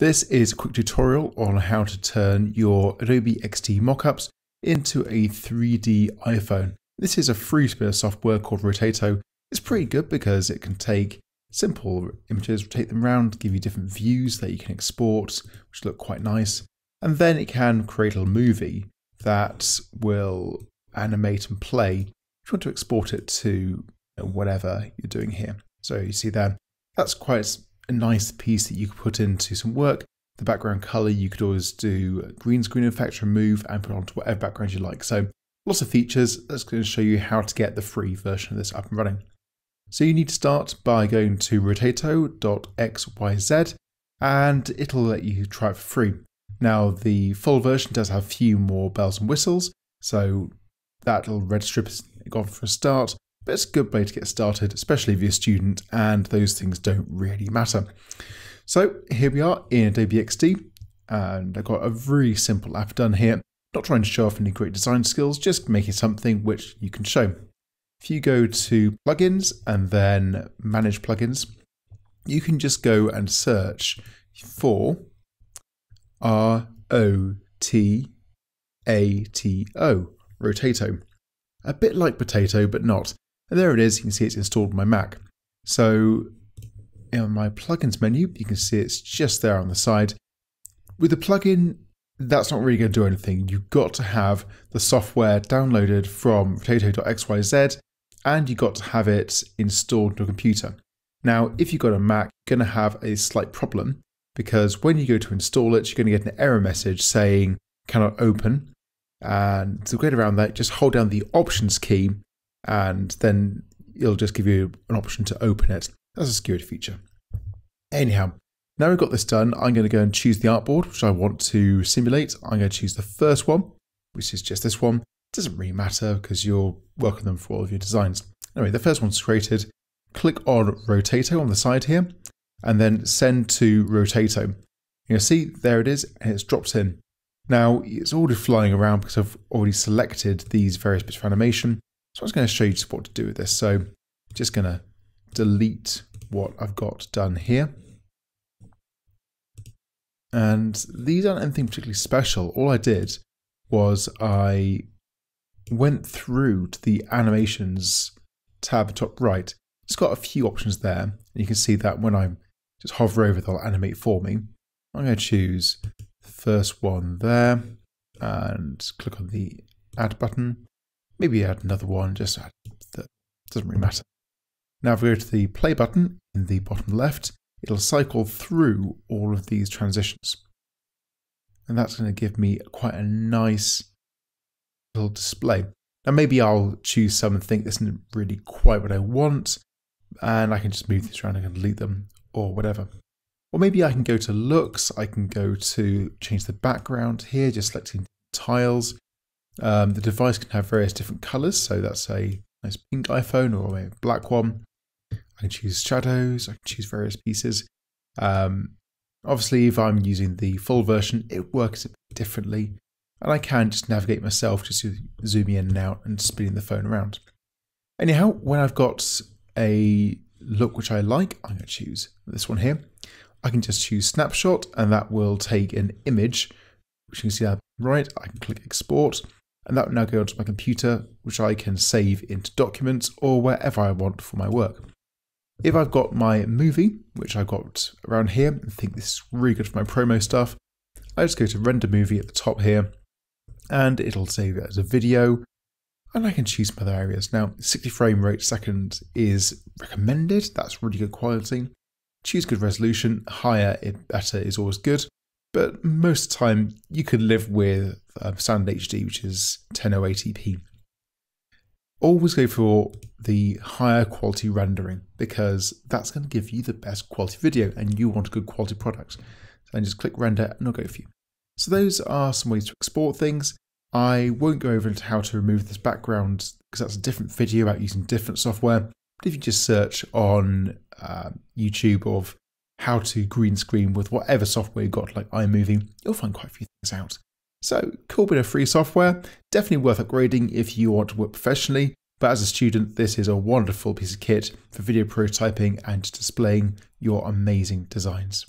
This is a quick tutorial on how to turn your Adobe XD mockups into a 3D iPhone. This is a free bit of software called Rotato. It's pretty good because it can take simple images, rotate them around, give you different views that you can export, which look quite nice. And then it can create a movie that will animate and play if you want to export it to whatever you're doing here. So you see there, that's quite a nice piece that you could put into some work. The background color, you could always do green screen effect, remove, and put onto whatever background you like. So lots of features. That's going to show you how to get the free version of this up and running. So you need to start by going to rotato.xyz and it'll let you try it for free. Now the full version does have a few more bells and whistles, so that'll register gone for a start, but it's a good way to get started, especially if you're a student and those things don't really matter. So here we are in Adobe XD, and I've got a really simple app done here. Not trying to show off any great design skills, just making something which you can show. If you go to plugins and then manage plugins, you can just go and search for R O T A T O, Rotato. A bit like Potato, but not. And there it is, you can see it's installed on my Mac. So in my plugins menu, you can see it's just there on the side. With the plugin, that's not really going to do anything. You've got to have the software downloaded from rotato.xyz and you've got to have it installed on your computer. Now, if you've got a Mac, you're going to have a slight problem because when you go to install it, you're going to get an error message saying cannot open. And to get around that, just hold down the options key and then it'll just give you an option to open it. That's a security feature. Anyhow, now we've got this done, I'm going to go and choose the artboard, which I want to simulate. I'm going to choose the first one, which is just this one. It doesn't really matter because you'll work on them for all of your designs. Anyway, the first one's created. Click on Rotato on the side here, and then send to Rotato. You'll see there it is, and it's dropped in. Now, it's already flying around because I've already selected these various bits of animation. So I was going to show you just what to do with this. So I'm just going to delete what I've got done here. And these aren't anything particularly special. All I did was I went through to the animations tab top right. It's got a few options there. And you can see that when I just hover over, they'll animate for me. I'm going to choose the first one there and click on the add button. Maybe add another one, just add that doesn't really matter. Now if we go to the play button in the bottom left, it'll cycle through all of these transitions. And that's going to give me quite a nice little display. Now maybe I'll choose some and think this isn't really quite what I want, and I can just move these around and delete them or whatever. Or maybe I can go to looks, I can go to change the background here, just selecting tiles, um, the device can have various different colors, so that's a nice pink iPhone or a black one. I can choose shadows, I can choose various pieces. Um, obviously, if I'm using the full version, it works a bit differently, and I can just navigate myself just zooming in and out and spinning the phone around. Anyhow, when I've got a look which I like, I'm going to choose this one here. I can just choose snapshot, and that will take an image, which you can see right. I can click export, and that will now go onto my computer, which I can save into documents or wherever I want for my work. If I've got my movie, which I've got around here, and think this is really good for my promo stuff, I just go to render movie at the top here, and it'll save it as a video, and I can choose some other areas. Now, 60 frame rate second is recommended, that's really good quality. Choose good resolution, higher, it better is always good but most of the time you could live with uh, standard HD, which is 1080p. Always go for the higher quality rendering because that's going to give you the best quality video and you want a good quality product. So then just click render and it'll go for you. So those are some ways to export things. I won't go over into how to remove this background because that's a different video about using different software. But if you just search on uh, YouTube of how to green screen with whatever software you've got, like iMovie, you'll find quite a few things out. So, cool bit of free software, definitely worth upgrading if you want to work professionally. But as a student, this is a wonderful piece of kit for video prototyping and displaying your amazing designs.